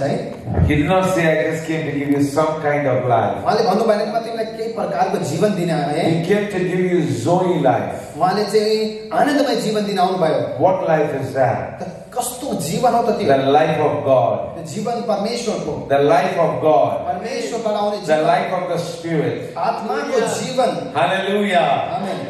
है He did not say, I just came to give you some kind of life. उहाँले भन्नु भएन कि म तिमीलाई केही प्रकारको जीवन दिन आएँ He came to give you Zoe life. उहाँले चाहिँ आनन्दमय जीवन दिन आउनुभयो What life is that? त कस्तो जीवन हो त त्यो The life of God. त्यो जीवन परमेश्वरको The life of God. परमेश्वरबाट आउने The जीवन life of the Spirit. आत्माको जीवन Hallelujah. Amen.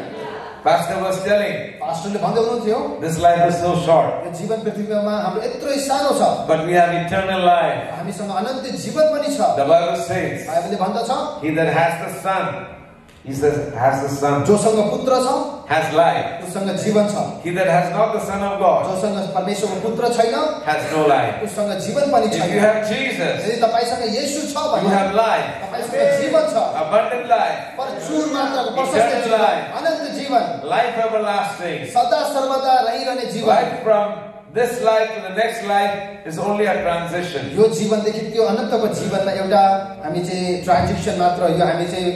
Pastor was telling, पास्टरले भन्दै हुनुहुन्थ्यो this life is so short, यो जीवन पृथ्वीमा हाम्रो यत्रो सानो छ but we have eternal life. हामीसँग अनन्त जीवन पनि छ The Bible says, बाइबलले भन्दछ he that has the Son, he says, has the Son, जोसँग पुत्र छ has life. उसँग जीवन छ He that has not the Son of God, जोसँग परमेश्वरको पुत्र छैन has no life. उसँग जीवन पनि If छैन you have Jesus, यदि तपाईँसँग येशू छ you भने have life, तपाईँसँग जीवन छ abundant life, प्रचुर मात्राको प्रशस्त Eternal जीवन life. अनन्त जीवन life everlasting. सदा सर्वदा रहिरहने जीवन Right from this life to the next life is only a transition. यो जीवनदेखि त्यो अनन्तको जीवनमा एउटा हामी चाहिँ ट्रान्जेक्सन मात्र यो हामी चाहिँ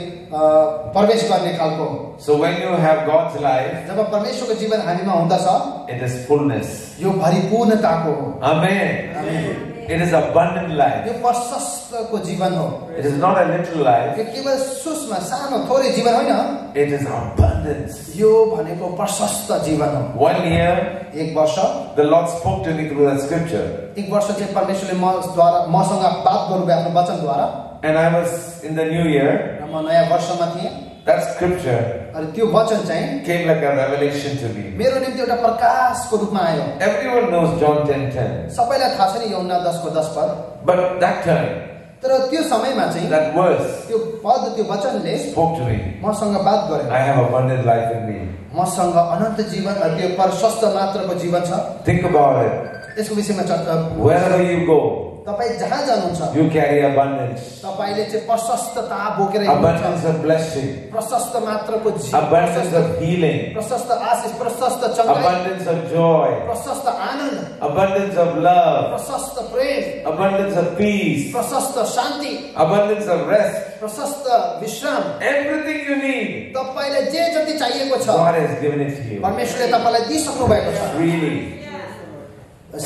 प्रवेश गर्ने खालको So when you have God's life, जब परमेश्वरको जीवन हामीमा हुँदछ it is fullness. यो भरिपूर्णताको हो Amen. It is abundant life. यो प्रशस्तको जीवन हो It is not a little life. यो केवल सूक्ष्म सानो थोरै जीवन होइन It is abundance. यो भनेको प्रशस्त जीवन हो One year, एक वर्ष the Lord spoke to me through that scripture. एक वर्ष चाहिँ परमेश्वरले मद्वारा मसँग बात गर्नुभयो आफ्नो वचनद्वारा And I was in the new year. र म नयाँ वर्षमा थिएँ That scripture अनि त्यो वचन चाहिँ came like a revelation to me. मेरो निम्ति एउटा प्रकाशको रूपमा आयो Everyone knows John 10:10. सबैलाई थाहा छ नि यौना दसको दस पद But that time, तर त्यो समयमा चाहिँ that verse त्यो पद त्यो वचनले spoke to me. मसँग बात गर्यो I have abundant life in me. मसँग अनन्त जीवन त्यो प्रशस्त मात्रको जीवन छ Think about it. यसको विषयमा चर्चा Wherever you go, तपाईँ जहाँ जानुहुन्छ यु क्यारी अबन्डेन्स तपाईँले चाहिँ प्रशस्तता बोकेर अबन्डेन्स अफ ब्लेसिङ प्रशस्त मात्रको जीवन अबन्डेन्स अफ हीलिङ प्रशस्त आशिष प्रशस्त चङ अबन्डेन्स अफ जॉय प्रशस्त आनन्द। अबन्डेन्स अफ लव प्रशस्त प्रेम। अबन्डेन्स अफ पीस प्रशस्त शान्ति। अबन्डेन्स अफ रेस्ट प्रशस्त विश्राम। एभ्रीथिङ यु नीड तपाईँले जे जति चाहिएको छ परमेश्वरले तपाईँलाई दिइसक्नु भएको छ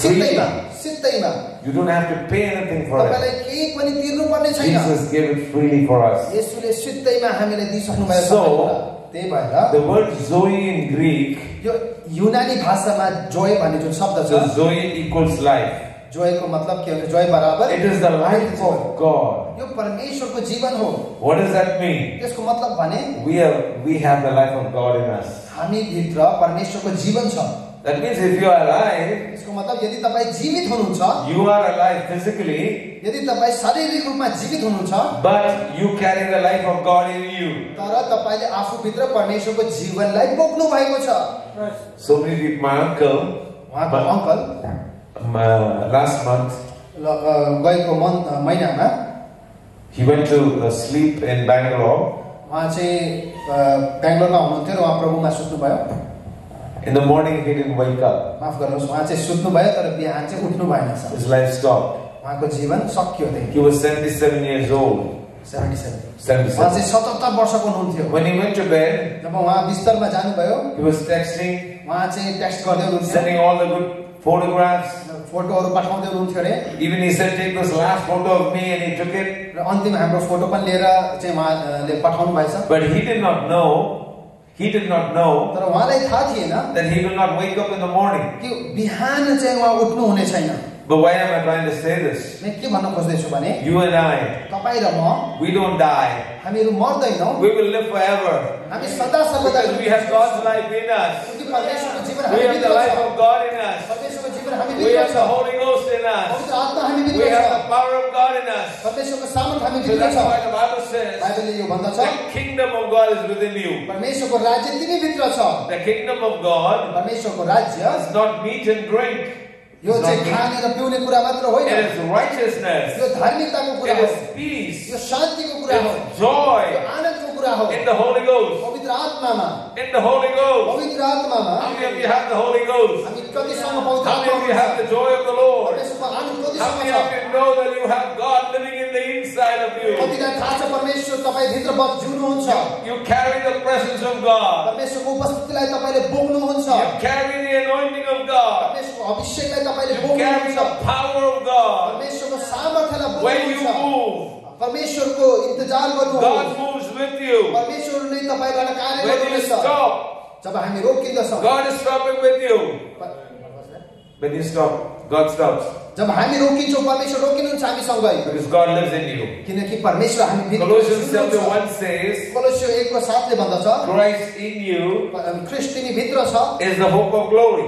सित्तैमा सित्तैमा You don't have to pay anything for तपाईँलाई it. केही पनि तिर्नु पर्ने छैन Jesus gave it freely for us. यसुले सित्तैमा हामीलाई दिइसक्नु भएको छ So- सबै कुरा। त्यही भएर The word Zoe in Greek, यो युनानी भाषामा जोय भन्ने जुन शब्द so छ Zoe equals life. जोयको मतलब के हुन्छ जोय बराबर It is the life of God. यो परमेश्वरको जीवन हो What does that mean? त्यसको मतलब भने We have we have the life of God in us. हामी भित्र परमेश्वरको जीवन छ That means if you are alive, यसको मतलब यदि तपाईँ जीवित हुनुहुन्छ you are alive physically, यदि तपाईँ शारीरिक रूपमा जीवित हुनुहुन्छ but you carry the life of God in you. तर तपाईँले आफूभित्र परमेश्वरको जीवनलाई बोक्नु भएको छ So people, my uncle, उहाँको but, uncle um, uh, last month, ल- अ, गएको मन महिनामा he went to uh, sleep in Bangalore. उहाँ चाहिँ अ, बेङ्गलोरमा हुनुहुन्थ्यो र उहाँ प्रभुमा सुत्नुभयो In the morning, he didn't wake up. माफ गर्नुहोस् उहाँ चाहिँ सुत्नुभयो तर बिहान चाहिँ उठ्नु भएन छ His life stopped. उहाँको जीवन सकियो त्यही He was 77 years old. Seventy seven उहाँ 77. चाहिँ सतहत्तर वर्षको हुनुहुन्थ्यो When he went to bed, जब उहाँ बिस्तरमा जानुभयो he was texting, उहाँ चाहिँ टेक्स्ट गर्दै हुनुहुन्थ्यो sending all the good photographs. फोटोहरू पठाउँदै हुनुहुन्थ्यो अरे Even he said, take this last photo of me, and he took it. र अन्तिम हाम्रो फोटो पनि लिएर चाहिँ उहाँले पठाउनु भएछ But he did not know, he did not know तर उहाँलाई थाहा थिएन that he will not wake up in the morning. कि बिहान चाहिँ उहाँ उठ्नु हुने छैन But why am I trying to say this? म के भन्न खोज्दैछु भने You and I, तपाईँ र म we don't die. हामीहरू मर्दैनौँ We will live forever. हामी सदा सर्वदा Because we have God's life in us. क्योंकि परमेश्वरको जीवन We हामी have the भित्र life छ of God in us. परमेश्वरको जीवन हामी We भित्र have छ the Holy Ghost in us. पवित्र आत्मा हामी We भित्र have छ the power of God in us. परमेश्वरको सामर्थ हामी So भित्र that's छ why the Bible says बाइबलले यो भन्दछ the kingdom of God is within you. परमेश्वरको राज्य तिमी भित्र छ The kingdom of God परमेश्वरको राज्य is not meat and drink. यो चाहिँ. खाने र पिउने कुरा मात्र होइन It is righteousness. यो धार्मिकताको कुरा It हो is peace. यो शान्तिको कुरा हो It's joy यो आनन्दको कुरा हो in the Holy Ghost. पवित्र आत्मामा In the Holy Ghost. पवित्र आत्मामा How many of you have the Holy Ghost? हामी कतिसम्म पवित्र How many of you have आत्मा the joy of the Lord? परमेश्वरको आनन्द How कतिसम्म many छ of you know that you have God living in the inside of you? कतिलाई थाहा छ परमेश्वर तपाईँ भित्र बस जिउनुहुन्छ You carry the presence of God. परमेश्वरको उपस्थितिलाई तपाईँले बोक्नुहुन्छ You carry अभिषेकलाई तपाईँले You carry बोक्नुहुन्छ the power of God. परमेश्वरको परमेश्वरको इन्तजार गर्नु God moves with you. परमेश्वरले तपाईँबाट कार्य When you गर्नुहुनेछ stop, जब हामी रोकिँदछौँ God is stopping with you. प- When you stop, God stops. जब हामी रोकिन्छौँ परमेश्वर रोकिनुहुन्छ हामीसँगै Because God lives in you. किनकि परमेश्वर हामी भित्र Colossians chapter हुनुहुन्छ। 1 says, कोलोस्यो एकको सातले भन्दछ Christ in you प- ख्रिस्ट तिमी भित्र छ is the hope of glory.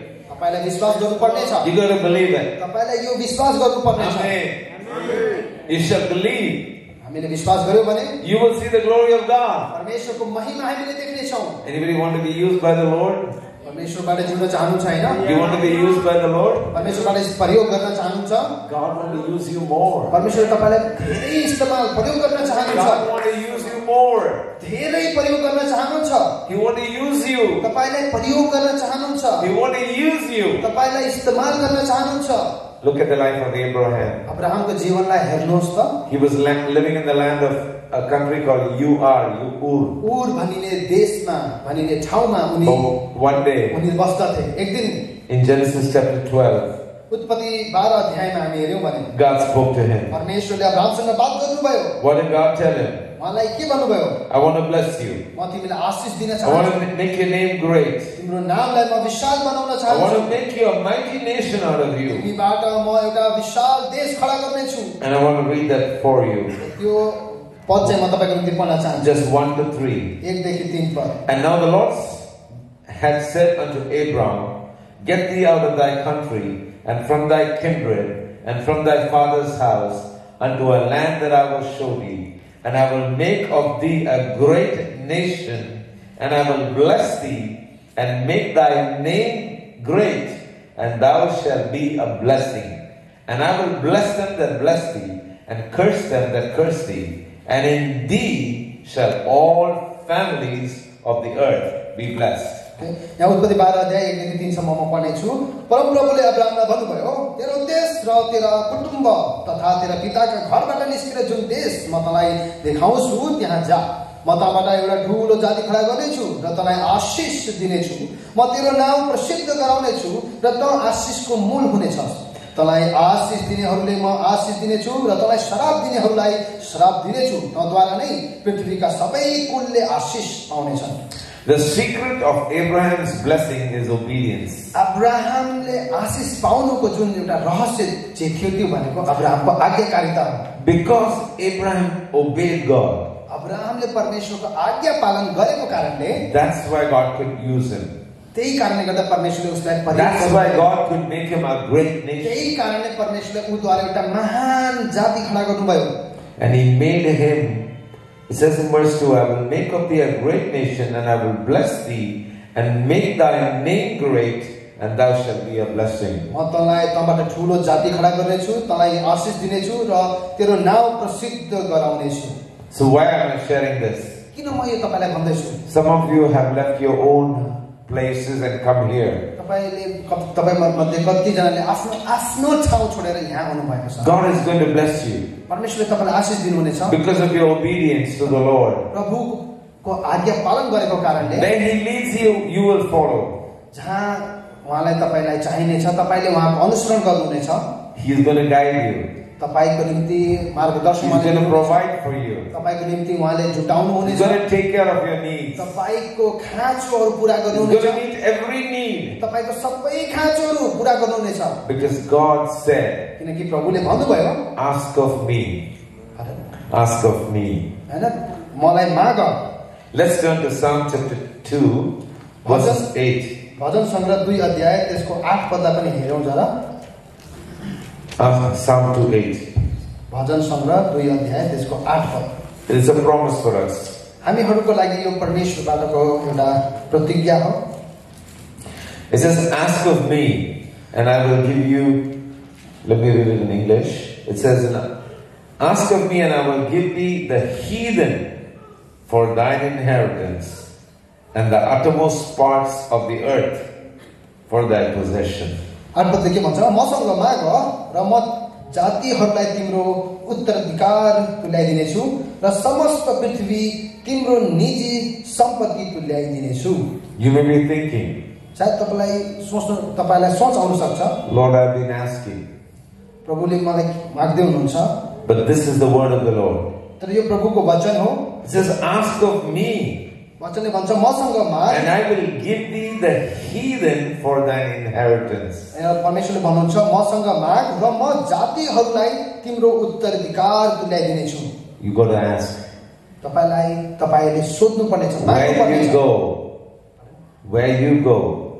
तपाईँलाई विश्वास गर्नुपर्नेछ You got to believe it. तपाईँलाई यो विश्वास गर्नुपर्ने गर्नुपर्नेछ Amen. You shall believe. हामीले विश्वास गर्यो भने You will see the glory of God. परमेश्वरको महिमा हामीले देख्ने देख्नेछौँ Anybody want to be used by the Lord? परमेश्वरबाट जिउन चाहनुहुन्छ होइन You want to be used by the Lord? परमेश्वरबाट प्रयोग गर्न चाहनुहुन्छ God want to use you more. परमेश्वर तपाईँलाई धेरै इस्तेमाल प्रयोग गर्न चाहनुहुन्छ God want to use more. धेरै प्रयोग गर्न चाहनुहुन्छ He want to use you. तपाईँलाई प्रयोग गर्न चाहनुहुन्छ He want to use you. तपाईँलाई इस्तेमाल गर्न चाहनुहुन्छ Look at the life of Abraham. अब्राहमको जीवनलाई हेर्नुहोस् त He was living in the land of a country called Ur, Ur. उर भनिने देशमा भनिने ठाउँमा उनी But one day, उनी बस्दथे एक दिन in Genesis chapter 12, उत्पत्ति बाह्र अध्यायमा हामी हेऱ्यौँ भने God spoke to him. परमेश्वरले अब्राहमसँग बात गर्नुभयो What did God tell him? उहाँलाई के भन्नुभयो I want to bless you. म तिमीलाई आशिष दिन I want चाहन्छु to make your name great. तिम्रो नामलाई म विशाल बनाउन I want चाहन्छु to make you a mighty nation out of you. तिमीबाट म एउटा विशाल देश खडा गर्नेछु And I want to read that for you. त्यो पद चाहिँ म तपाईँको निम्ति पढ्न चाहन्छु Just 1 to 3. एकदेखि तिन पद And now the Lord had said unto Abram, Get thee out of thy country, and from thy kindred, and from thy father's house, unto a land that I will show thee. and I will make of thee a great nation, and I will bless thee, and make thy name great, and thou shalt be a blessing. And I will bless them that bless thee, and curse them that curse thee. And in thee shall all families of the earth be blessed. यहाँ उत्पत्ति बाह्र अध्याय एकदेखि तिनसम्म म पढ्नेछु परमप्रभुले अब्राहमलाई भन्नुभयो तेरो देश र तेरा कुटुम्ब तथा तेरा पिताका घरबाट निस्केर जुन देश म तँलाई देखाउँछु त्यहाँ जा। म तँबाट एउटा ठुलो जाति खडा गर्नेछु र तँलाई आशिष दिनेछु। म तेरो नाम प्रसिद्ध गराउनेछु र तँ आशिषको मूल हुनेछस्। तँलाई आशिष दिनेहरूले म आशिष दिनेछु र तँलाई श्राप दिनेहरूलाई श्राप दिनेछु। तँद्वारा नै पृथ्वीका सबै कुलले Ashish पाउनेछन्। The secret of Abraham's blessing is obedience. अब्राहमले Ashish पाउनुको जुन एउटा रहस्य चाहिँ थियो त्यो भनेको अब्राहमको आज्ञाकारिता हो Because Abraham obeyed God, अब्राहमले परमेश्वरको आज्ञा पालन गरेको कारणले that's why God could use him. त्यही कारणले गर्दा परमेश्वरले उसलाई प्रयोग That's why गर्नुभयो। God could make him a great nation. त्यही कारणले परमेश्वरले उद्वारा एउटा महान जाति खडा गर्नुभयो And he made him, it says in verse 2, I will make of thee a great nation, and I will bless thee, and make thy name great, and thou shalt be a blessing. म तँलाई तँबाट ठुलो जाति खडा गर्नेछु तँलाई आशिष दिनेछु र तेरो नाउँ प्रसिद्ध गराउनेछु So why am I sharing this? किन म यो तपाईँलाई भन्दैछु Some of you have left your own places and come here. तपाईँले तपाईँ मध्ये कतिजनाले आफ्नो आफ्नो ठाउँ छोडेर यहाँ आउनुभएको छ God is going to bless you परमेश्वरले तपाईँलाई आशिष दिनुहुनेछ because of your obedience to the Lord. प्रभुको आज्ञा पालन गरेको कारणले Where He leads you, you will follow. जहाँ उहाँलाई तपाईँलाई चाहिनेछ तपाईँले उहाँको अनुसरण गर्नुहुनेछ He is going to guide you. तपाईँको निम्ति मार्गदर्शन प्रोभाइड फर यु तपाईँको निम्ति उहाँले जुटाउनु हुने take care of your need तपाईँको खाँचोहरू पुरा गर्नुहुनेछ। निड एभ्री निड तपाईँको सबै खाँचोहरू पुरा गर्नुहुनेछ। बिकज गॉड सेड किनकि प्रभुले भन्नुभयो ask of me ask of me हैन मलाई माग। Let's turn to psalm chapter 2 भजन 8 भजन संग्रह 2 अध्याय त्यसको 8 पदलाई पनि हेरौँ जरा। Psalm 2 8. भजन सङ्ग्रह दुई अध्याय त्यसको आठ पद It is a promise for us. हामीहरूको लागि यो परमेश्वरबाटको एउटा प्रतिज्ञा हो It says, Ask of me, and I will give you. Let me read it in English. It says, in Ask of me, and I will give thee the heathen for thine inheritance, and the uttermost parts of the earth for thy possession. आठ पद के भन्छ मसँग माग र म जातिहरूलाई तिम्रो उत्तराधिकार तुल्याइदिनेछु र समस्त पृथ्वी तिम्रो निजी सम्पत्ति तुल्याइदिनेछु। You may be thinking, सायद तपाईँलाई सोच्नु तपाईँलाई सोच आउन सक्छ। Lord, I've been asking, प्रभुले मलाई माग्दै हुनुहुन्छ। But this is the word of the Lord. तर यो प्रभुको वचन हो। It says, Ask of me, वचनले भन्छ मसँग माग and I will give thee the heathen for thine inheritance परमेश्वरले भन्नुहुन्छ मसँग माग र म जातिहरुलाई तिम्रो उत्तराधिकार दिलाइदिने छु यु गॉट टु आस्क तपाईलाई तपाईले सोध्नु पर्ने छ माग्नु पर्ने छ गो वेयर यू गो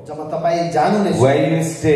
जब तपाई जानु नै छ वेयर यु स्टे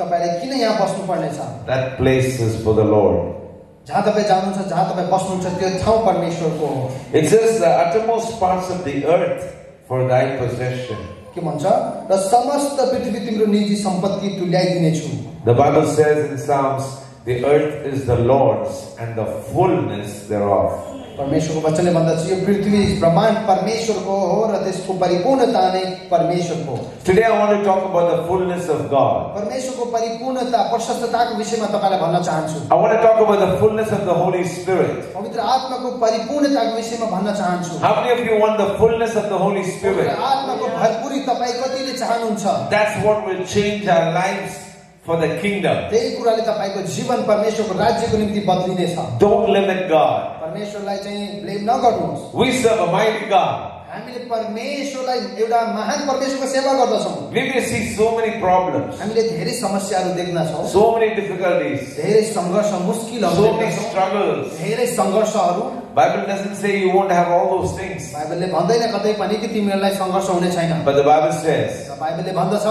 तपाईले किन यहाँ बस्नु पर्ने छ that place is for the Lord जहाँ तपाईँ जानुहुन्छ जहाँ तपाईँ बस्नुहुन्छ त्यो ठाउँ परमेश्वरको हो It says, the uttermost parts of the earth for thy possession. के भन्छ र समस्त पृथ्वी तिम्रो निजी संपत्ति तुल्याइदिनेछु The Bible says in Psalms, the earth is the Lord's and the fullness thereof. परमेश्वर को वचन बंदा चाहिए। पृथ्वी ब्रह्मांड परमेश्वर को हो और इसको परिपूर्णता ने परमेश्वर को today I want to talk about the fullness of God परमेश्वर को परिपूर्णता प्रशस्तता के प्रशस्तताको विषयमा तपाईँलाई भन्न चाहन्छु। I want to talk about the fullness of the Holy Spirit पवित्र आत्मा को परिपूर्णता आत्माको परिपूर्णताको विषयमा भन्न चाहन्छु। How many of you want the fullness of the Holy Spirit आत्माको भरपुरी तपाईँ कतिले चाहनुहुन्छ। That's what will change our lives for the kingdom. त्यही कुराले तपाईँको जीवन परमेश्वरको राज्यको निम्ति बदलिनेछ। Don't limit god. परमेश्वरलाई चाहिँ ब्लेम नगर्नुहोस् We serve a mighty God. हामीले परमेश्वरलाई एउटा महान परमेश्वरको सेवा गर्दछौँ We may see so many problems, हामीले धेरै समस्याहरू देख्दछौँ so many difficulties, धेरै सङ्घर्ष मुस्किलहरू so many देख्दछौँ struggles. धेरै सङ्घर्षहरू Bible doesn't say you won't have all those things. बाइबलले भन्दैन कतै पनि कि तिमीहरूलाई सङ्घर्ष हुने छैन But the Bible says र बाइबलले भन्दछ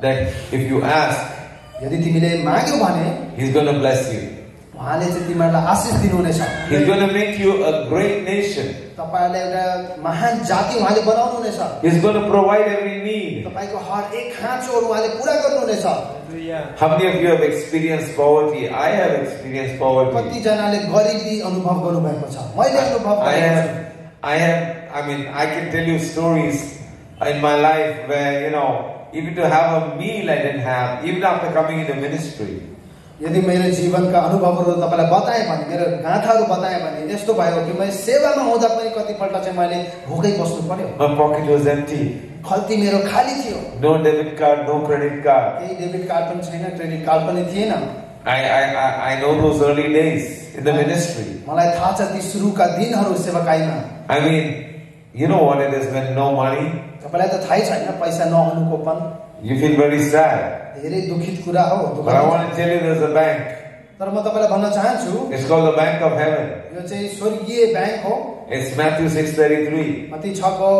that if you ask, यदि तिमीले माग्यौ भने He's going to bless you. उहाँले चाहिँ तिमीहरूलाई आशिष दिनुहुनेछ He's going to make you a great nation. तपाईँहरूलाई एउटा महान जाति उहाँले बनाउनुहुनेछ He's going to provide every need. तपाईँको हर एक खाँचोहरू उहाँले पुरा गर्नुहुनेछ How many of you have experienced poverty? I have experienced poverty. कतिजनाले गरिबी अनुभव गर्नुभएको छ मैले अनुभव I गरेको छु have, I have, I mean, I can tell you stories in my life where, you know, even to have a meal I didn't have, even after coming into ministry. यदि मेरो जीवनका अनुभवहरू तपाईँलाई बताएँ भने मेरो गाथाहरू बताएँ भने यस्तो भयो कि मैले सेवामा हुँदा पनि कतिपल्ट चाहिँ मैले भोकै बस्नु पर्यो My pocket was empty. खल्ती मेरो खाली थियो No debit card, no credit card. केही डेबिट कार्ड पनि छैन क्रेडिट कार्ड पनि थिएन I, I, I, I know those early days in the ministry. मलाई थाहा छ ती सुरुका दिनहरू सेवाकाईमा I mean, you know what it is when no money? तपाईँलाई त थाहै छैन पैसा नहुनुको पनि You feel very sad. धेरै दुखित कुरा हो But I want to tell you there's a bank. तर म तपाईँलाई भन्न चाहन्छु It's called the Bank of Heaven. यो चाहिँ स्वर्गीय ब्याङ्क हो It's Matthew 6.33. मती छको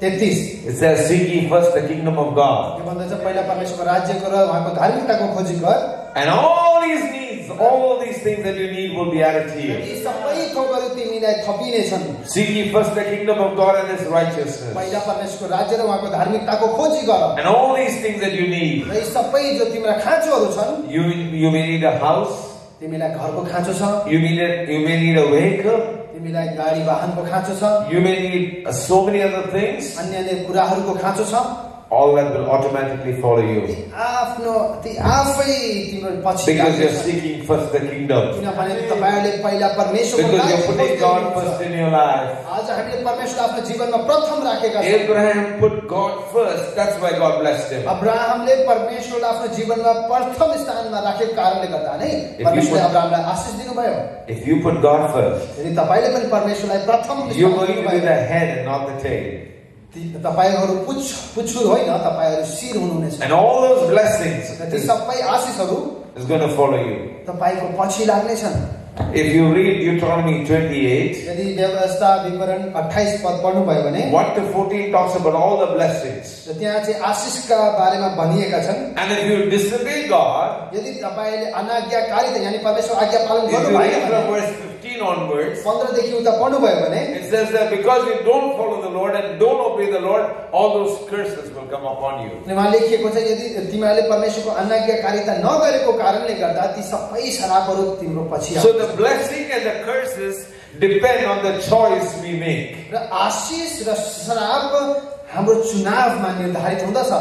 तेत्तिस It says, Seek ye first the kingdom of God. यो भन्दछ पहिला परमेश्वरको राज्यको र उहाँको धार्मिकताको खोजी गर And all these needs, all these things that you need will be added to you. यी सबै थोकहरू तिमीलाई थपिनेछन् Seek ye first the kingdom of God and His righteousness. पहिला परमेश्वरको राज्य र उहाँको धार्मिकताको खोजी गर And all these things that you need. र यी सबै जो तिम्रा खाँचोहरू छन् You, you may need a house. तिमीलाई घरको खाँचो छ You, need a, you may need a vehicle. तिमीलाई गाडी वाहनको खाँचो छ You may need uh, so many other things. अन्य अन्य कुराहरूको खाँचो छ All that will automatically follow you. आफ्नो ती आफै तिम्रो पछि Because you're लाग्नेछ। seeking first the kingdom. किनभने तपाईँहरूले पहिला परमेश्वरको Because you're राज्य putting खोज्दै God हुनुहुन्छ। first in your life. आज हामीले परमेश्वर आफ्नो जीवनमा प्रथम राखेका छौँ Abraham put God first. That's why God blessed him. अब्राहमले परमेश्वरलाई आफ्नो जीवनमा प्रथम स्थानमा राखेको कारणले गर्दा नै you परमेश्वरले put- अब्राहमलाई आशिष दिनुभयो If you put God first, यदि तपाईँले पनि परमेश्वरलाई प्रथम you're स्थान going to be दिनुभयो the head and not the tail. तपाईँहरू पुछ पुच्छुर होइन तपाईँहरू शिर हुनुहुनेछ And all those blessings ती सबै आशिषहरू is going to follow you. तपाईँको पछि लाग्नेछन् If you read Deuteronomy 28, यदि व्यवस्था विवरण अठाइस पद पढ्नुभयो भने 1 to 14 talks about all the blessings. त्यहाँ चाहिँ आशिषका बारेमा भनिएका छन् And if you disobey God, यदि तपाईँले अनाज्ञाकारिता यानि परमेश्वर आज्ञा पालन if you गर्नु read भएन from भने 15 onwards, पन्ध्रदेखि उता पढ्नुभयो भने it says that because you don't follow the Lord and don't obey the Lord, all those curses will come upon you. अनि उहाँ लेखिएको छ यदि तिमीहरूले परमेश्वरको आज्ञाकारिता नगरेको कारणले गर्दा ती सबै श्रापहरू तिम्रो पछि So आउँछ the blessing and the curses depend on the choice we make. र आशिष र श्राप हाम्रो चुनावमा निर्धारित हुँदछ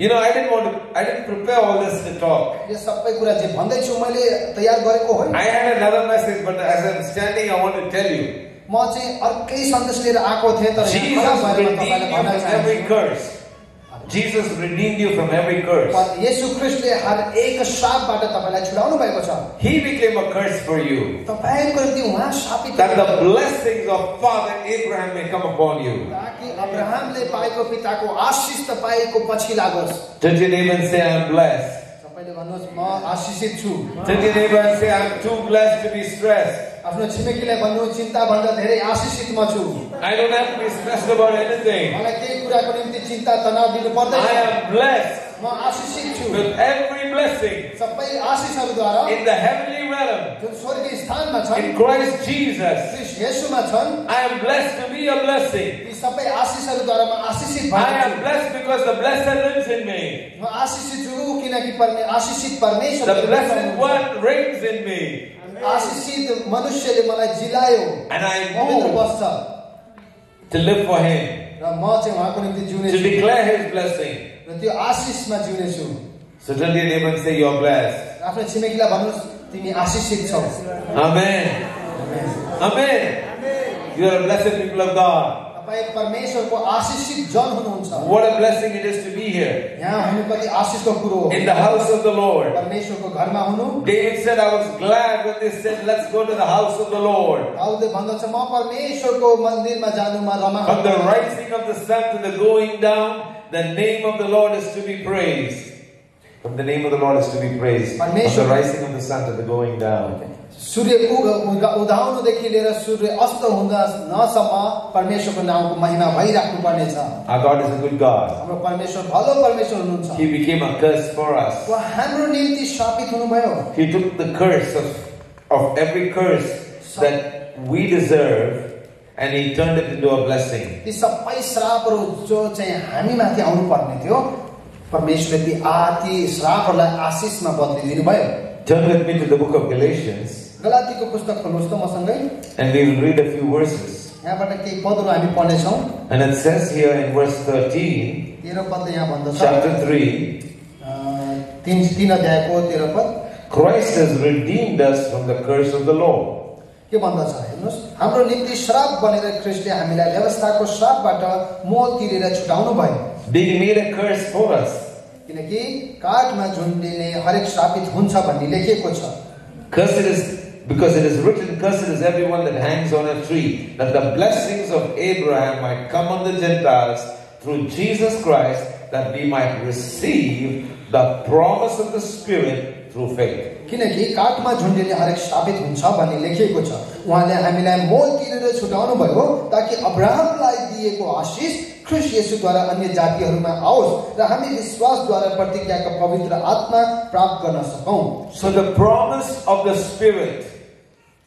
You know, I didn't want to, I didn't prepare all this to talk. यो सबै कुरा जे भन्दैछु मैले तयार गरेको होइन I had another message, but as I'm standing, I want to tell you. म चाहिँ अर्कै सन्देश लिएर आएको थिएँ तर यहाँ Jesus खडा भएर म redeemed तपाईँलाई you भन्न from every चाहन्छु curse. Jesus redeemed you from every curse. पर येशू ख्रिस्टले हर एक श्रापबाट तपाईँलाई छुडाउनु भएको छ He became a curse for you. तपाईँको निम्ति उहाँ शापित That the हुनुभयो। blessings of Father Abraham may come upon you. ताकि अब्राहमले पाएको पिताको आशिष तपाईँको पछि लागोस् Touch your neighbor and say, I'm blessed. तपाईँले भन्नुहोस् म आशिषित छु Touch your neighbor and say, I'm too blessed to be stressed. आफ्नो छिमेकीलाई भन्नु चिन्ता भन्दा धेरै आशिषित म छु I don't have to be stressed about anything. मलाई केही कुराको निम्ति चिन्ता तनाव दिनु I am blessed म आशिषित छु with every blessing सबै आशिषहरूद्वारा in the heavenly realm. जुन स्वर्गीय स्थानमा छन् In Christ Jesus, क्रिस्ट येशूमा छन् I am blessed to be a blessing. ती सबै आशिषहरूद्वारा म आशिषित I am blessed because the blessed lives in me. म आशिषित छु किनकि परमे आशिषित परमेश्वर The blessed one reigns in me. आशिषित मनुष्यले मलाई जिलायो And I पवित्र move बस्छ to live for Him, र म चाहिँ उहाँको निम्ति to जिउनेछु declare His blessing. र त्यो आशिषमा जिउनेछु So tell your neighbor and say, You're blessed. आफ्नो छिमेकीलाई भन्नुहोस् तिमी आशिषित छौ Amen. Amen. You are a blessed people of God. तपाईँ परमेश्वरको आशिषित जन हुनुहुन्छ What a blessing it is to be here यहाँ हुनु कति आशिषको कुरो हो in the house of the Lord. परमेश्वरको घरमा हुनु David said, I was glad when they said, Let's go to the house of the Lord. दाउदले भन्दछ म परमेश्वरको मन्दिरमा जानुमा Rama From the rising of the sun to the going down, the name of the Lord is to be praised. From the name of the Lord is to be praised. From the rising of the sun to the going down. सूर्य उग उदाउनुदेखि लिएर सूर्य अस्त हुँदा नसम्म परमेश्वरको नामको महिमा भइराख्नु Our God is a good God. हाम्रो परमेश्वर भलो परमेश्वर हुनुहुन्छ He became a curse for us. उहाँ हाम्रो निम्ति शापित हुनुभयो He took the curse of, of every curse that we deserve and He turned it into a blessing. ती सबै श्रापहरू जो चाहिँ हामी माथि आउनु पर्ने थियो परमेश्वरले ती आ ती श्रापहरूलाई आशिषमा बदलिदिनु भयो Turn with me to the book of Galatians गलातीको पुस्तक खोल्नुहोस् त मसँगै। And we will read a few verses. यहाँबाट केही पदहरू हामी पढ्नेछौँ। And it says here in verse 13, तेह्र पदले यहाँ भन्दछ। chapter 3, अ, तिन तिन अध्यायको तेह्र पद। Christ has redeemed us from the curse of the law. के भन्दछ हेर्नुहोस्। हाम्रो निम्ति श्राप बनेर ख्रिस्टले हामीलाई व्यवस्थाको श्रापबाट मोल तिरेर छुटाउनु भयो। Being made a curse for us. किनकि काठमा झुन्डिने हरेक श्रापित हुन्छ भन्ने लेखिएको छ। Cursed is because it is written, Cursed is everyone that hangs on a tree, that the blessings of Abraham might come on the Gentiles through Jesus Christ, that we might receive the promise of the Spirit through faith. किनकि काठमा झुन्डिने हरेक श्रापित हुन्छ भन्ने लेखिएको छ उहाँले हामीलाई मोल तिरेर छुटाउनु भयो ताकि अब्राहमलाई दिएको आशिष ख्रिस्ट येशूद्वारा अन्य जातिहरूमा आओस् र हामी विश्वासद्वारा प्रतिज्ञाका पवित्र आत्मा प्राप्त गर्न सकौँ So the promise of the Spirit,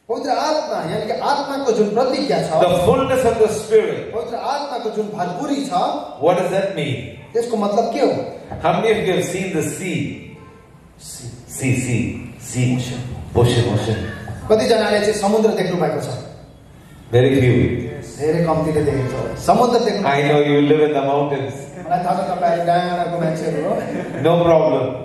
पवित्र आत्मा यानि कि आत्माको जुन प्रतिज्ञा छ the fullness of the Spirit, पवित्र आत्माको जुन भरपुरी छ what does that mean? त्यसको मतलब के हो How many of you have seen the sea? Sea, sea, sea, ocean, ocean. कतिजनाले चाहिँ समुद्र देख्नु भएको छ Very few. धेरै कम्तीले देखेको छ समुद्र देख्नु I know you live in the mountains. मलाई थाहा छ तपाईँहरू डाँडाको मान्छेहरू हो No problem.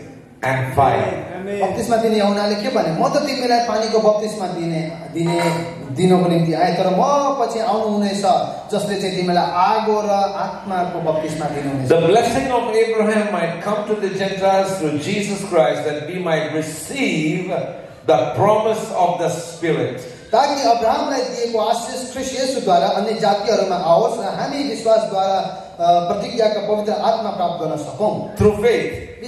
and fire. बत्तिसमा दिने यहुनाले के भने म त तिमीलाई पानीको बत्तिसमा दिने दिने दिनको निम्ति आएँ तर म पछि आउनु हुनेछ जसले चाहिँ तिमीलाई आगो र आत्माको बत्तिसमा दिनुहुनेछ The blessing of Abraham might come to the Gentiles through Jesus Christ that we might receive the promise of the Spirit. ताकि अब्राहम को आशीष ख्रिश द्वारा अन्य जातिहरू आओस् र हामी विश्वासद्वारा प्रतिज्ञाका पवित्र आत्मा प्राप्त गर्न सकौँ। Through faith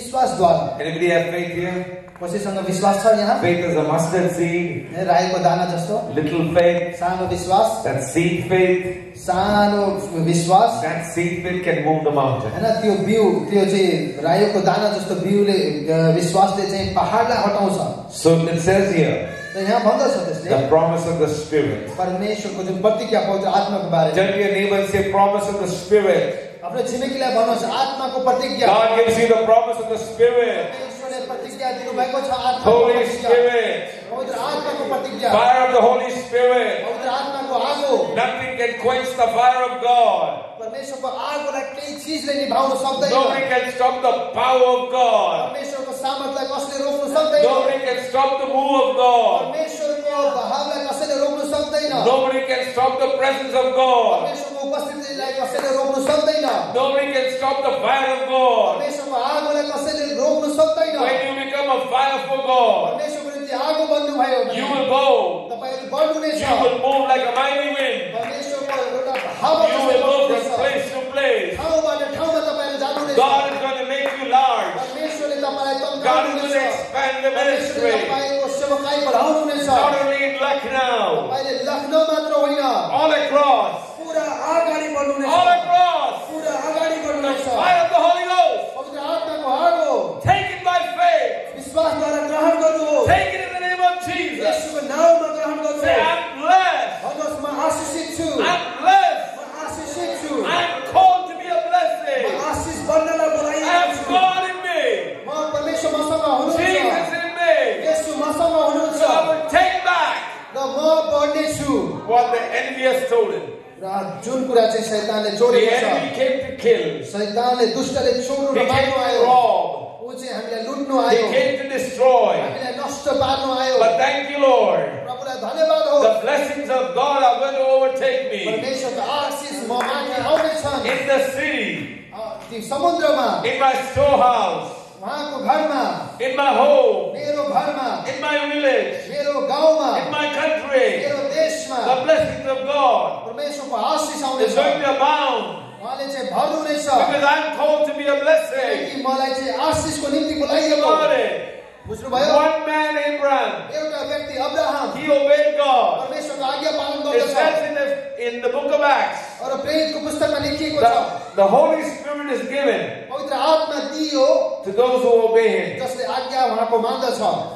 have faith here कसैसँग विश्वास छ यहाँ? Faith is a mustard seed दाना जस्तो। लिटिल फेथ सानो विश्वास। दैट सीड फेथ सानो विश्वास। That seed faith can move the हैन त्यो बिउ त्यो चाहिँ दाना जस्तो बिउले विश्वासले चाहिँ पहाडलाई हटाउँछ। सो इट सेज हियर यहाँ भन्दछ त्यसले the promise of the Spirit परमेश्वरको जुन प्रतिज्ञा पवित्र आत्माको बारेमा जब यो नेबल से प्रॉमिस अफ द स्पिरिट आफ्नो छिमेकीलाई भन्नुहोस् आत्माको प्रतिज्ञा। God gives you the promise of the Spirit परमेश्वरले प्रतिज्ञा दिनुभएको छ आत्माको प्रतिज्ञा। Spirit. पवित्र आत्माको प्रतिज्ञा Fire of the Holy Spirit. पवित्र आत्माको आगो Nothing can quench the fire of God. परमेश्वरको आगोलाई केही चिजले निभाउन सक्दैन Nobody can stop the power of God. परमेश्वरको सामर्थ्यलाई कसले रोक्नु सक्दैन Nobody can stop the move of God. परमेश्वरको भावलाई कसैले रोक्नु सक्दैन Nobody can stop the presence of God. परमेश्वरको उपस्थितिलाई कसैले रोक्नु सक्दैन Nobody can stop the fire of God. परमेश्वरको आगोलाई कसैले रोक्नु सक्दैन When you become a fire for God, परमेश्वरको निम्ति आगो बन्नुभयो भने you will go. तपाईँहरू बढ्नुहुनेछ You will move like a mighty wind. परमेश्वरको एउटा हावा You जस्तै will go बग्नुहुनेछ। from place to place. ठाउँबाट ठाउँमा तपाईँहरू जानुहुनेछ God is going to make you large. परमेश्वरले तपाईँलाई God is going तन्काउनुहुनेछ to expand the परमेश्वरले ministry. तपाईँको सेवकाई बढाउनुहुनेछ Not only in Lucknow, तपाईँले लखनऊ मात्र होइन all across, पुरा अगाडि all बढ्नुहुनेछ across. पुरा अगाडि The बढ्नुहुनेछ fire of the Holy Jesus. यसुको नाउँमा ग्रहण Say, गर्नुहोस् I'm blessed. भन्नुहोस् म आशिषित छु I'm blessed. म आशिषित छु I'm called to be a म blessing. आशिष बन्नलाई I बोलाइएको have छु God in me. म परमेश्वर मसँग हुनुहुन्छ Jesus in me. यसु मसँग हुनुहुन्छ So I will take back र म बढ्नेछु what the enemy has stolen. र जुन कुरा चाहिँ शैतानले The चोरेको छ enemy came to kill. शैतानले दुष्टले चोर्नु He raw came मार्नु to आयो He आयो came to destroy. हामीलाई नष्ट पार्नु आयो But thank you, Lord. प्रभुलाई धन्यवाद हो The blessings of God are going to overtake me. परमेश्वरको आशिष म माथि आउनेछन् In the city, अ, ती समुद्रमा in my storehouse, उहाँको घरमा in my home, मेरो घरमा in my village, मेरो गाउँमा in my country. मेरो देशमा The blessings of God परमेश्वरको आशिष is आउनेछ going to abound उहाँले चाहिँ भर्नुहुनेछ because I'm called to be a blessing. कि मलाई चाहिँ आशिषको निम्ति बोलाइएको Got it. बुझ्नुभयो One man, Abraham, एउटा व्यक्ति अब्राहम he obeyed God. परमेश्वरको आज्ञा पालन It गर्दछ says in the, in the book of Acts, र प्रेरितको पुस्तकमा लेखिएको छ the, the Holy Spirit is given पवित्र आत्मा दियो to those who obey Him. जसले आज्ञा उहाँको मान्दछ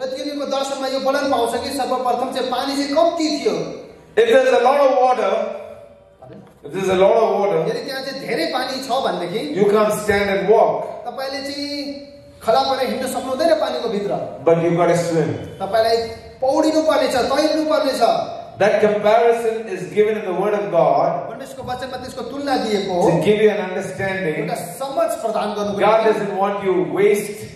र तिनीहरूको दर्शनमा यो वर्णन पाउँछ कि सर्वप्रथम चाहिँ पानी चाहिँ कम्ती थियो If there's a lot of water, if there's a lot of water, यदि त्यहाँ चाहिँ धेरै पानी छ भनेदेखि you can't stand and walk, तपाईँले चाहिँ खला परेर हिँड्न सक्नु हुँदैन पानीको भित्र but you gotta swim. तपाईँलाई पौडिनु पर्नेछ तैर्नु पर्नेछ That comparison is given in the Word of God हो to give you an understanding. God doesn't want you waste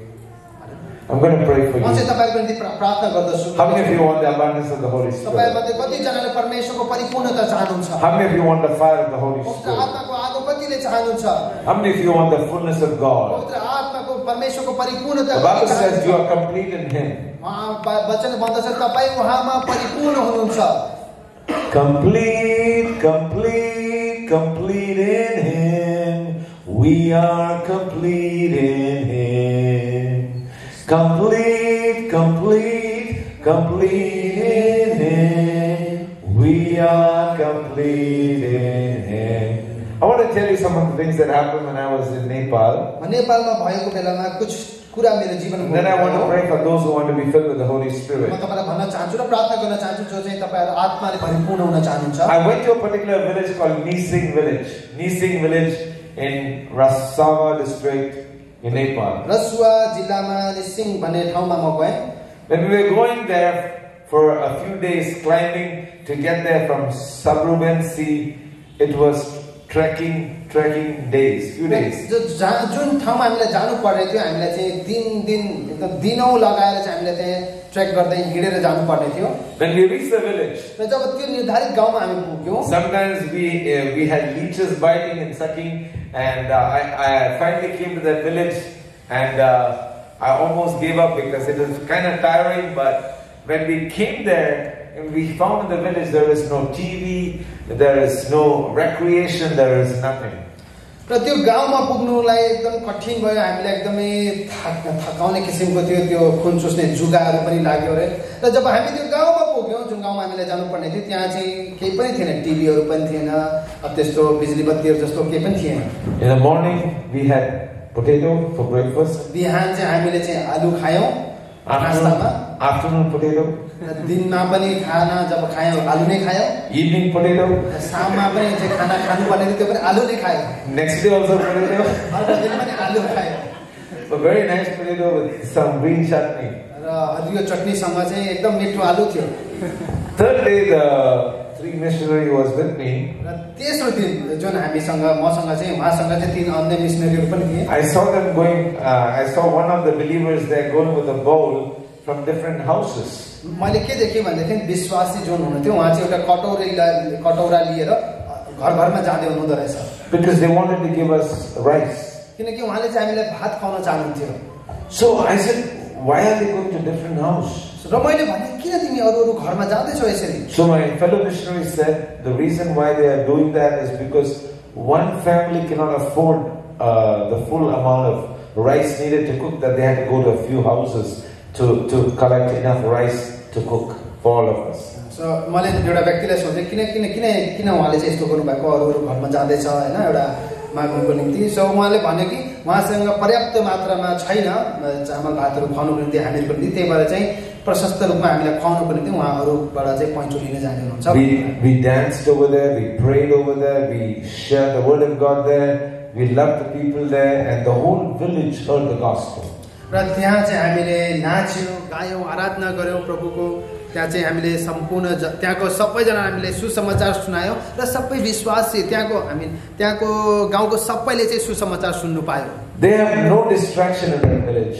I'm going to pray for you. How many of you want the abundance of the Holy Spirit? How many of you want the fire of the Holy Spirit? How many of you want the fullness of God? The Bible says you are complete in Him. Complete, complete, complete in Him. We are complete in Him. Complete, complete, complete in Him. We are complete in Him. I want to tell you some of the things that happened when I was in Nepal. म नेपालमा Then I want to pray for those who want to be filled with the Holy Spirit. I went to a particular village called Nising village. Nising village in Rasuwa district Rasuwa jilama Nising. When we were going there for a few days climbing to get there from Syabrubesi, it was trekking, trekking days, few days. जुन ठाउँमा हामीलाई जानु पर्ने थियो हामीलाई चाहिँ दिन दिन एकदम दिनौ लगाएर चाहिँ हामीलाई चाहिँ ट्रेक गर्दै हिँडेर जानु When we reached the village, sometimes we uh, we had leeches biting and sucking and uh, I, I finally came to that village, and uh, I almost gave up because it was kind of tiring. But when we came there, and we found in the village there is no TV, there is no recreation, there is nothing. र त्यो गाउँमा पुग्नुलाई एकदम कठिन भयो हामीलाई एकदमै थाक थकाउने किसिमको थियो त्यो खुन चुस्ने जुगाहरू पनि लाग्यो अरे र जब हामी त्यो गाउँमा पुग्यौँ जुन गाउँमा हामीलाई जानुपर्ने थियो त्यहाँ चाहिँ केही पनि थिएन टिभीहरू पनि थिएन अब त्यस्तो बिजुली बत्तीहरू जस्तो केही पनि थिएन we had potato for breakfast. बिहान चाहिँ हामीले चाहिँ आलु खायौँ नास्तामा potato. दिनमा पनि खाना जब खायौँ आलु नै खायौँ potato. र शाममा पनि चाहिँ खाना खानुपर्ने थियो त्यो पनि आलु नै खायौँ Next day also potato. अर्को दिन पनि आलु खायौँ A very nice potato with some green chutney. र हरियो चटनीसँग चाहिँ एकदम मिठो आलु थियो Third day, the three missionary was with me. र तेस्रो दिन जुन हामीसँग मसँग चाहिँ उहाँसँग चाहिँ तिन अन्य मिसनरीहरू पनि थिए I saw them going. Uh, I saw one of the believers there going with a bowl from different houses. मैले के देखेँ भनेदेखि विश्वासी जुन हुनुहुन्थ्यो उहाँ चाहिँ एउटा कटौरी ला- कटौरा लिएर घर घरमा जाँदै हुनुहुँदो रहेछ Because they wanted to give us rice. किनकि उहाँले चाहिँ हामीलाई भात खुवाउन चाहनुहुन्थ्यो So I said, why are they going to different house? र मैले भने किन तिमी अरु अरु घरमा जादै छौ यसरी? So my fellow missionary said the reason why they are doing that is because one family can not afford the full amount of rice needed to cook that they had to go to a few houses to to collect enough rice to cook for all of us सो मैले एउटा व्यक्तिले सोधे किन किन किन किन उहाँले चाहिँ यस्तो गर्नु भएको अरु अरु घरमा जादै छ हैन एउटा मागुनको निम्ति? सो उहाँले भने कि उहाँसँग पर्याप्त मात्रामा छैन चामल भातहरू खुवाउनुको निम्ति हामीहरूको निम्ति त्यही भएर चाहिँ प्रशस्त रूपमा हामीलाई खुवाउनुको निम्ति उहाँहरूबाट चाहिँ पैँचो लिन जाने हुनुहुन्छ We, we danced over there, we prayed over there, we shared the word of God there, we loved the people there, and the whole village heard the gospel. र त्यहाँ चाहिँ हामीले नाच्यौँ गायौँ आराधना गऱ्यौँ प्रभुको त्यहाँ चाहिँ हामीले सम्पूर्ण ज- त्यहाँको सबैजना हामीले सुसमाचार सुनायौँ र सबै विश्वासी त्यहाँको हामी त्यहाँको गाउँको सबैले चाहिँ सुसमाचार सुन्नु पायो They have no distraction in that village.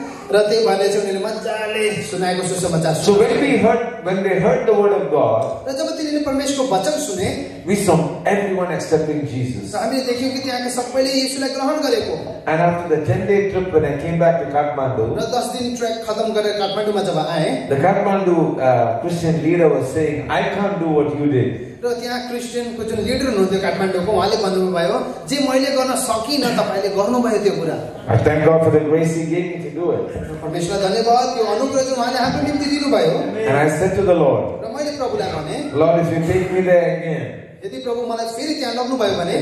त्यही चाहिँ उनीहरूले मजाले सुनाएको सुसमाचार So when we heard, when they heard the word of God, र जब तिनीहरूले परमेश्वरको वचन सुने we saw everyone accepting Jesus. र हामीले देख्यौँ कि त्यहाँका सबैले यीशुलाई ग्रहण गरेको And after the 10 day trip, when I came back to Kathmandu, र दस दिन ट्रेक खतम गरेर काठमाडौँमा जब आएँ the Kathmandu uh, Christian leader was saying, I can't do what you did. र त्यहाँ क्रिस्चियनको जुन लिडर हुनुहुन्थ्यो काठमाडौँको उहाँले भन्नुभयो जे मैले गर्न सकिनँ तपाईँले गर्नुभयो त्यो कुरा धन्यवाद त्यो अनुग्रह चाहिँ उहाँले हाम्रो निम्ति दिनुभयो र मैले प्रभुलाई भने यदि प्रभु मलाई फेरि त्यहाँ लग्नुभयो भने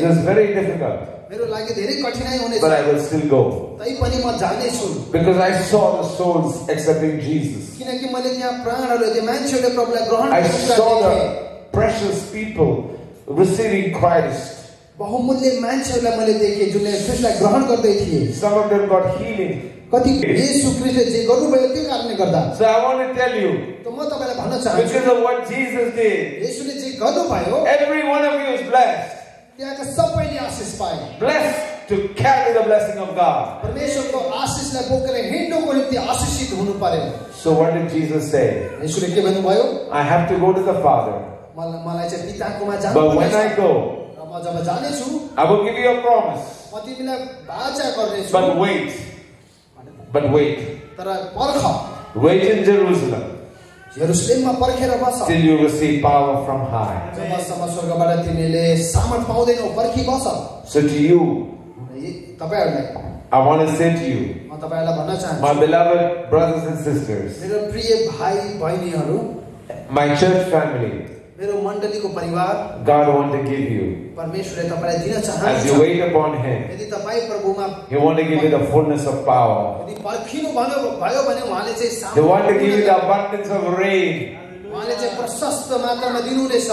मेरो लागि धेरै कठिनाइ हुनेछ but I will still go. तैपनि म जानेछु Because I saw the souls accepting Jesus. किनकि मैले त्यहाँ प्राणहरू त्यो मान्छेहरूले प्रभुलाई ग्रहण गरेको देखेँ। the precious people receiving Christ. बहुमूल्य मान्छेहरूलाई मैले देखेँ जुनले ख्रिस्टलाई ग्रहण गर्दै थिए Some of them got healing. कति येशू ख्रिस्टले जे गर्नुभयो त्यो कारणले गर्दा So I want to tell you, त म तपाईँलाई भन्न चाहन्छु because of what Jesus did, येशूले जे गर्नुभयो every one of you is blessed. त्यहाँका सबैले आशिष पाए Blessed to carry the blessing of God. परमेश्वरको आशिषलाई बोकेर हिँड्नुको निम्ति आशिषित हुनु पर्यो So what did Jesus say? येशूले के भन्नुभयो I have to go to the Father. मलाई मलाई चाहिँ पिताकोमा But when I go, र म जब जानेछु I will give you a promise. म तिमीलाई बाचा गर्नेछु But wait. But wait. तर पर्ख Wait in Jerusalem यरुसलेममा पर्खेर बस till you receive power from high. जबसम्म स्वर्गबाट तिमीले सामर्थ पाउँदैनौ पर्खी बस So to you, तपाईँहरूलाई I want to say to you, म तपाईँहरूलाई भन्न चाहन्छु my beloved brothers and sisters, मेरो प्रिय भाइ बहिनीहरू my church family, मेरो मण्डलीको परिवार God want to give you. परमेश्वरले तपाईँलाई दिन As you चाहनुहुन्छ wait upon Him, यदि तपाईँ प्रभुमा He want to give you the fullness of power. यदि पर्खिनु भन्यो भयो भने उहाँले चाहिँ He want to सामर्थ give you the दिनुहुन्छ। abundance of rain. उहाँले चाहिँ प्रशस्त मात्रामा दिनुहुनेछ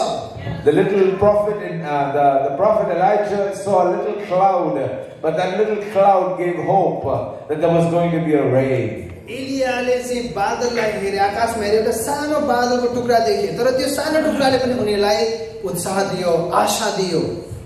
The little prophet, in, uh, the, the prophet Elijah saw a little cloud, but that little cloud gave hope uh, that there was going to be a rain. एलियाले चाहिँ बादललाई हेरे आकाशमा हेरे एउटा सानो बादलको टुक्रा देखे तर त्यो सानो टुक्राले पनि उनीहरूलाई उत्साह दियो आशा दियो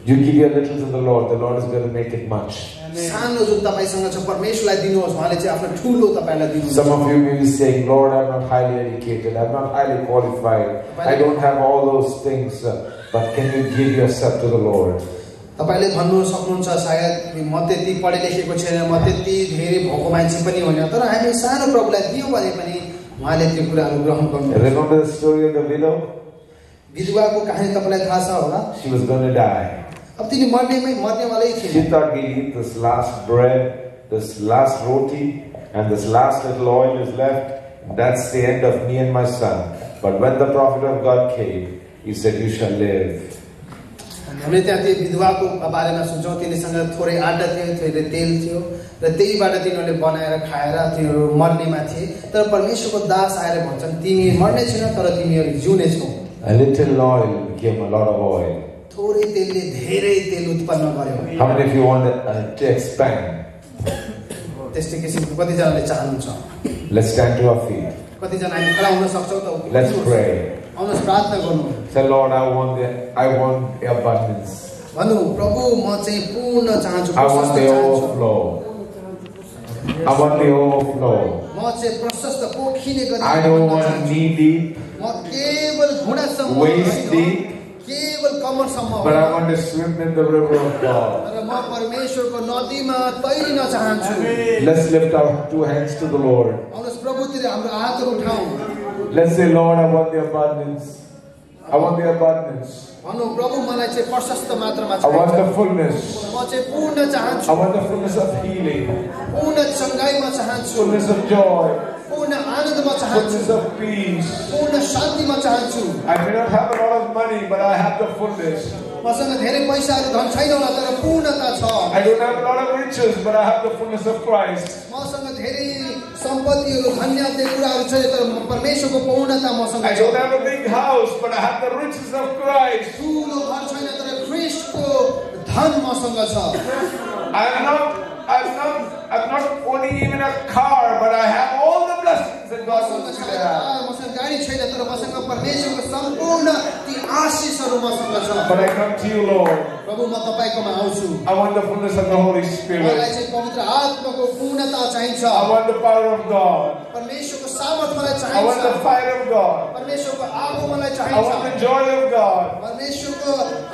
You give your little to the Lord, the Lord is going to make it much. सानो जुन तपाईँसँग छ परमेश्वरलाई दिनुहोस् उहाँले चाहिँ आफ्नो ठुलो तपाईँलाई दिनुहुन्छ Some of you may be saying, Lord, I'm not highly educated, I'm not highly qualified, I don't have all those things, uh, but can you give yourself to the Lord? तपाईँले भन्नु सक्नुहुन्छ सायद म त्यति पढे लेखेको छैन म त्यति धेरै भएको मान्छे पनि होइन तर हामी सानो प्रभुलाई दियौँ भने पनि उहाँले त्यो कुराहरू ग्रहण गर्नु? विधवाको कहानी तपाईँलाई थाहा छ होला She. अब तिनी मर्नेमै मर्नेवालै She थिए thought we'll eat this last bread, this last roti, and this last little oil is left. That's the end of me and my son. But when the prophet of God came, he said, You shall live. हामीले त्यहाँ त्यो विधवाको बारेमा सुन्छौँ तिनीसँग थोरै आटा थियो थोरै तेल थियो र त्यहीबाट तिनीहरूले बनाएर खाएर तिनीहरू मर्नेमा थिए तर परमेश्वरको दास आएर भन्छन् तिमी मर्ने छैन तर तिमीहरू जिउने छौ. थोरै तेलले धेरै तेल उत्पन्न गर्यो? त्यस्तै किसिमको कतिजनाले चाहनुहुन्छ. कतिजना हामी खडा हुन सक्छौँ त Let's pray. आउनुहोस् प्रार्थना गर्नु Say, Lord, I want the I want the abundance. भन्नु प्रभु म चाहिँ पूर्ण चाहन्छु I want प्रशस्त the चाहन्छु overflow. I want the overflow. म चाहिँ प्रशस्त पोखिने गरी I don't भन्न want चाहन्छु। knee deep, म केवल घुँडासम्म Waist होइन, deep. केवल कमरसम्म but I होइन। want to swim in the river of God. तर म परमेश्वरको नदीमा तैरिन चाहन्छु Let's lift our two hands to the Lord. आउनुहोस् प्रभुतिर हाम्रो हातहरू उठाउँ Let's say, Lord, I want the abundance. I want the abundance. भनौँ प्रभु मलाई चाहिँ प्रशस्त मात्रामा I want चाहिन्छ the fullness. म चाहिँ पूर्ण चाहन्छु I want the fullness of healing, पूर्ण चङ्गाइमा चाहन्छु fullness of joy, पूर्ण आनन्दमा चाहन्छु fullness of peace. पूर्ण शान्तिमा चाहन्छु I may not have a lot of money, but I have the fullness. मसँग धेरै पैसाहरू धन छैन होला तर पूर्णता छ I don't have a lot of riches, but I have the fullness of Christ. मसँग धेरै सम्पत्तिहरू धन्यवादले कुराहरू छैन तर म- परमेश्वरको पूर्णता मसँग I छ don't have a big house, but I have the riches of Christ. ठुलो घर छैन तर ख्रिस्टको धन मसँग छ I'm not, I'm not, I'm not owning even a car, but I have all the blessings that God मसँग wants me to सायद, have. आ, मसँग गाडी छैन तर मसँग परमेश्वरको सम्पूर्ण ती आशिषहरू मसँग छ But I come to you, Lord. प्रभु म तपाईँकोमा आउँछु I want the fullness of the Holy मलाई Spirit. चाहिँ पवित्र आत्माको पूर्णता चाहिन्छ I want the power of God. परमेश्वरको सामर्थ मलाई I want the चाहिन्छ fire of God. परमेश्वरको आगो मलाई I want चाहिन्छ the joy of God. परमेश्वरको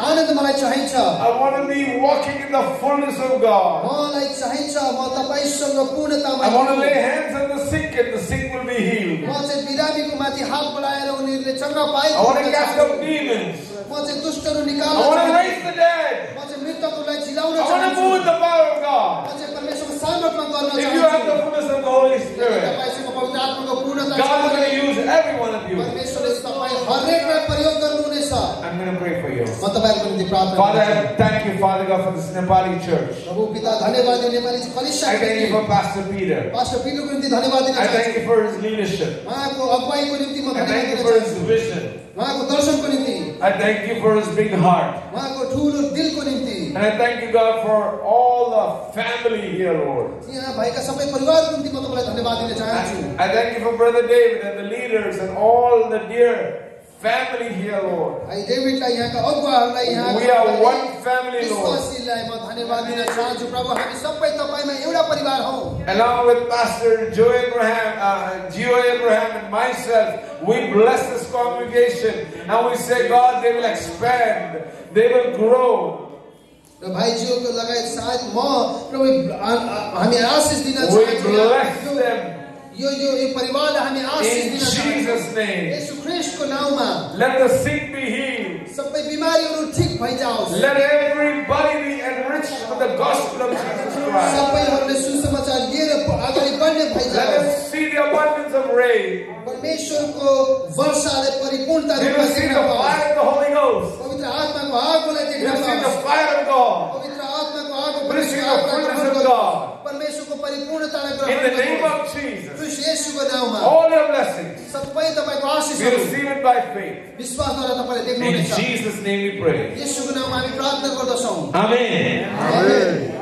आनन्द मलाई चाहिन्छ I want to be walking in the fullness of God. मलाई चाहिन्छ म तपाईँसँग पूर्णतामा I want to हिँड्नु। lay hands on the sick and the sick will be healed. म चाहिँ बिरामीको माथि हात बढाएर उनीहरूले चङ्गा पाए I want to cast out demons. म चाहिँ दुष्टहरू I निकाल्न want to चाहन्छु। raise the dead. म चाहिँ मृतकहरूलाई जिलाउन I want to चाहन्छु move the power of म God. चाहिँ परमेश्वरको सामर्थ्यमा गर्न If you have चाहन्छु the fullness of the Holy यदि Spirit, तपाईँसँग पवित्र आत्माको पूर्णता छ God is going भने to use every one of you. परमेश्वरले तपाईँ हरेकलाई प्रयोग गर्नुहुनेछ I'm going to pray for you. म तपाईँहरूको निम्ति प्रार्थना Father, गर्छु। I thank you, Father God, for this Nepali church. प्रभु पिता धन्यवाद दिने नेपाली कलिसिया I thank you for Pastor Peter. Pastor पिटरको निम्ति धन्यवाद दिन I thank चाहन्छु you for his leadership. उहाँको अगुवाईको निम्ति म I धन्यवाद thank you दिन for his चाहन्छु vision. उहाँको दर्शनको निम्ति I thank you for his big heart. उहाँको ठुलो दिलको निम्ति And I thank you, God, for all the family here, Lord. यहाँ भएका सबै परिवारको निम्ति म तपाईँलाई धन्यवाद दिन चाहन्छु I, I thank you for Brother David and the leaders and all the dear family here, Lord. भाइ डेभिडलाई यहाँका अगुवाहरूलाई यहाँ We are one family, Lord. विश्वासीलाई म धन्यवाद दिन चाहन्छु प्रभु हामी सबै तपाईँमा एउटा परिवार हौ Along with Pastor Joe Abraham, uh, Gio Abraham, and myself, we bless this congregation and we say, God, they will expand, they will grow. र भाइजीहरूको लगायत सायद म प्रभु आ- आ- हामी आशिष दिन We चाहन्छौँ bless यो यो ये परिवार हमें आशीष दिना जीसस नेम यीशु क्राइस्ट को नाम में let the sick be heal सब बीमारी और ठीक भई जाओ। Let everybody be enriched with the gospel of Jesus Christ. सबैहरूले सुसमाचार लिएर अगाडि बढ्ने Let भइजाओस् us see the abundance of rain. परमेश्वरको वर्षाले परिपूर्णता We रूपमा will see देख्न the पाओस् fire of the Holy Ghost. पवित्र आत्माको आगोलाई We देख्न will see the पाओस् fire of God. पवित्र आत्माको आगो We will see परमेश्वरको the आत्माको fullness of ग्रहण God. गर्नुहोस्। परमेश्वरको परिपूर्णतालाई In ग्रहण the name गर्नुहोस्। of Jesus. Christ येशूको नाउँमा All your blessings. सबै तपाईँको We आशिषहरू receive it by faith. विश्वासद्वारा तपाईँले In देख्नुहुनेछ Jesus' name we pray. येशूको नाउँमा हामी प्रार्थना गर्दछौँ Amen.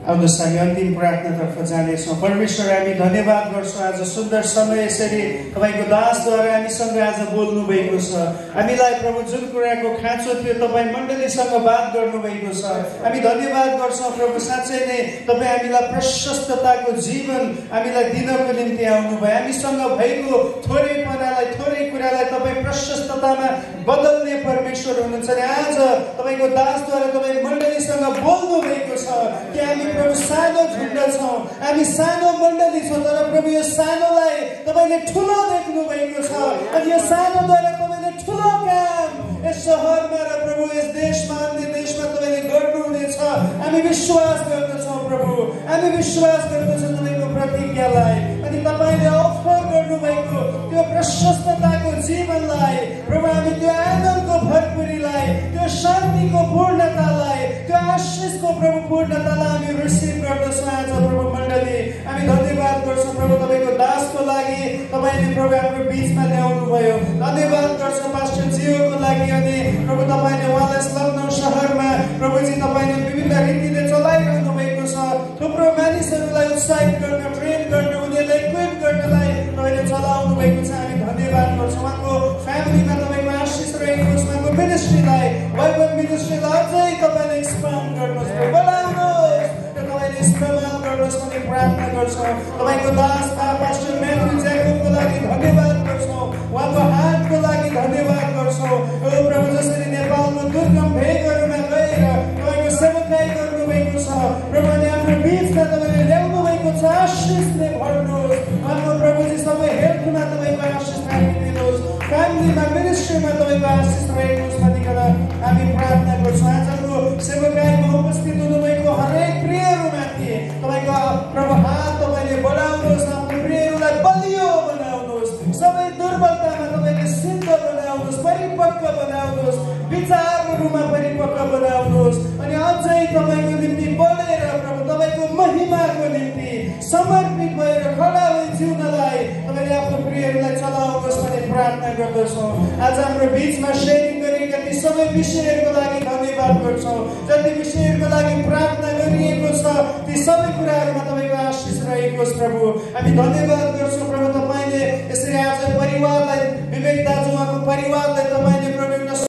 आउनुहोस् हामी अन्तिम प्रार्थनातर्फ जानेछौँ। परमेश्वर हामी धन्यवाद गर्छौँ आज सुन्दर समय यसरी तपाईँको दासद्वारा हामीसँग आज बोल्नु भएको छ। हामीलाई प्रभु जुन कुराको खाँचो थियो तपाईँ मण्डलीसँग बात गर्नुभएको छ। हामी धन्यवाद गर्छौँ प्रभु साँच्चै नै तपाईँ हामीलाई प्रशस्तताको जीवन हामीलाई दिनको निम्ति आउनुभयो। हामीसँग भएको थोरैपनालाई थोरै कुरालाई तपाईँ प्रशस्ततामा बदल्ने परमेश्वर हुनुहुन्छ अनि आज तपाईँको दासद्वारा तपाईँ मण्डलीसँग बोल्नु भएको छ कि हामी प्रभु सानो झुन्ड छौँ? हामी सानो मण्डली छौँ तर प्रभु यो सानोलाई तपाईँले ठुलो देख्नु भएको छ। अनि यो सानोद्वारा तपाईँले ठुलो काम यस सहरमा र प्रभु यस देशमा अन्य देशमा तपाईँले गर्नुहुनेछ। हामी विश्वास गर्दछौँ प्रभु। हामी विश्वास गर्दछौँ तपाईँको प्रतिज्ञालाई। अनि तपाईँले अफर गर्नुभएको त्यो प्रशस्तताको जीवनलाई प्रभु हामी त्यो आनन्दको भरपुरीलाई त्यो शान्तिको पूर्णतालाई त्यो आशिषको प्रभु पूर्णतालाई हामी रिसिभ गर्दछौँ आज प्रभु मण्डली। हामी धन्यवाद गर्छौँ प्रभु तपाईँको दासको लागि तपाईँले प्रभु हाम्रो बिचमा ल्याउनु भयो धन्यवाद गर्छौँ पास्टर जियोको लागि अनि प्रभु तपाईँले उहाँलाई लखनऊ सहरमा प्रभुजी तपाईँले विभिन्न रीतिले चलाइरहनु थुप्रो मानिसहरूलाई उत्साहित गर्न ट्रेन गर्न उनीहरूलाई इक्विप गर्नलाई तपाईँले चलाउनु भएको छ हामी धन्यवाद गर्छौँ। उहाँको फ्यामिलीमा तपाईँको आशिष रहेको छ उहाँको मिनिस्ट्रीलाई बाइबल मिनिस्ट्रीलाई अझै तपाईँले एक्सपान्ड गर्नुहोस् बढाउनुहोस् तपाईँले इस्तेमाल गर्नुहोस् भन्ने प्रार्थना गर्छौँ। तपाईँको दास पास्टर म्याथ्यु ज्याकोबको लागि धन्यवाद गर्छौँ। उहाँको हातको लागि धन्यवाद गर्छौँ। जसरी नेपालको दुर्गम भेगहरूमा आशिषले भर्नुहोस् उहाँको प्रभुजी सबै हेल्थमा तपाईँको आशिष राखिदिनुहोस् फ्यामिलीमा मिनिस्ट्रीमा तपाईँको आशिष रहेको छ हामी प्रार्थना गर्छौँ आजको सेवकाईमा समर्पित भएर खडा भई जिउनलाई तपाईँले आफ्नो प्रियहरूलाई चलाउनुहोस् भन्ने प्रार्थना गर्दछौँ आज हाम्रो बिचमा सेयरिङ गरेका ती सबै विषयहरूको लागि धन्यवाद गर्छौँ जति विषयहरूको लागि प्रार्थना गरिएको छ ती सबै कुराहरूमा तपाईँको आशिष रहेको छ प्रभु हामी धन्यवाद गर्छौँ प्रभु